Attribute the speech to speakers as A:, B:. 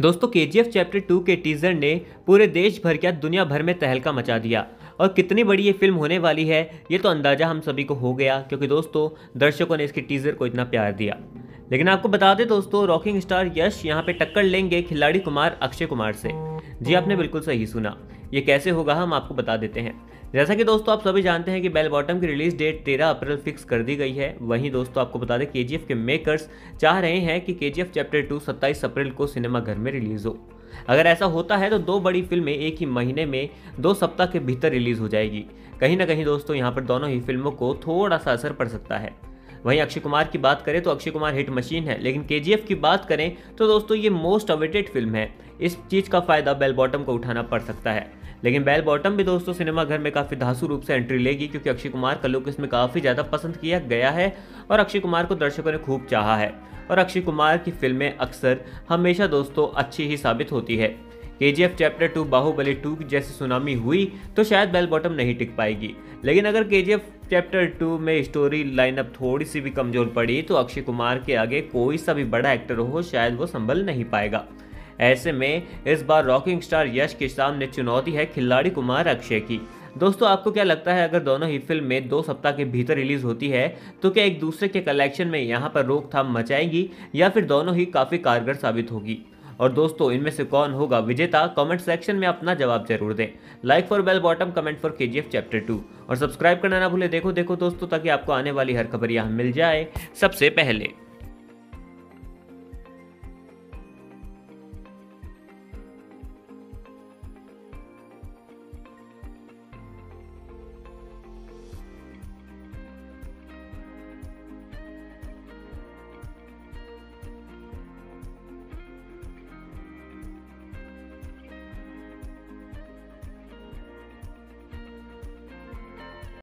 A: दोस्तों K G chapter two के teaser ने पूरे देश भर क्या दुनिया भर में तहलका मचा दिया? और कितनी बड़ी ये फ़िल्म होने वाली है, ये तो अंदाज़ा हम सभी को हो गया, क्योंकि दोस्तों, दर्शकों ने इसके टीजर को इतना प्यार दिया। लेकिन आपको बता दें दोस्तों रॉकिंग स्टार यश यहाँ पे टक्कर लेंगे खिलाड़ी कुमार अक्षय कुमार से। जी, आपने बिल्कुल सही सुना। ये कैसे होगा हम आपको बता देते हैं। जैसा कि दोस्तों आप सभी जानते हैं कि बेल बॉटम की रिलीज़ डेट 13 अप्रैल फिक्स कर दी गई है। वहीं दोस्तों आपको बता दें के के मेकर्स चाह रहे हैं कि के चैप्टर टू सत्ताईस अप्रैल को सिनेमाघर में रिलीज़ हो। अगर ऐसा होता है तो दो बड़ी फ़िल्में एक ही महीने में दो सप्ताह के भीतर रिलीज़ हो जाएगी। कहीं ना कहीं दोस्तों, यहाँ पर दोनों ही फ़िल्मों को थोड़ा सा असर पड़ सकता है। वहीं अक्षय कुमार की बात करें तो अक्षय कुमार हिट मशीन है, लेकिन के की बात करें तो दोस्तों ये मोस्ट अवेटेड फ़िल्म है। इस चीज़ का फ़ायदा बेल बॉटम को उठाना पड़ सकता है। लेकिन बेल बॉटम भी दोस्तों सिनेमा घर में काफ़ी धासु रूप से एंट्री लेगी, क्योंकि अक्षय कुमार का लुक इसमें काफ़ी ज़्यादा पसंद किया गया है और अक्षय कुमार को दर्शकों ने खूब चाहा है। और अक्षय कुमार की फ़िल्में अक्सर हमेशा दोस्तों अच्छी ही साबित होती है। K G F chapter two Baahubali two की जैसी सुनामी हुई तो शायद बेल बॉटम नहीं टिक पाएगी। लेकिन अगर K G F chapter two में स्टोरी लाइनअप थोड़ी सी भी कमज़ोर पड़ी तो अक्षय कुमार के आगे कोई सा भी बड़ा एक्टर हो, शायद वो संभल नहीं पाएगा। ऐसे में इस बार रॉकिंग स्टार यश के सामने चुनौती है खिलाड़ी कुमार अक्षय की। दोस्तों, आपको क्या लगता है, अगर दोनों ही फ़िल्म में दो सप्ताह के भीतर रिलीज़ होती है तो क्या एक दूसरे के कलेक्शन में यहाँ पर रोकथाम मचाएँगी, या फिर दोनों ही काफ़ी कारगर साबित होगी? और दोस्तों, इनमें से कौन होगा विजेता कमेंट सेक्शन में अपना जवाब ज़रूर दें। Like for bell bottom comment for K chapter two और सब्सक्राइब करना ना भूले, देखो देखो दोस्तों, ताकि आपको आने वाली हर खबर यहाँ मिल जाए सबसे पहले।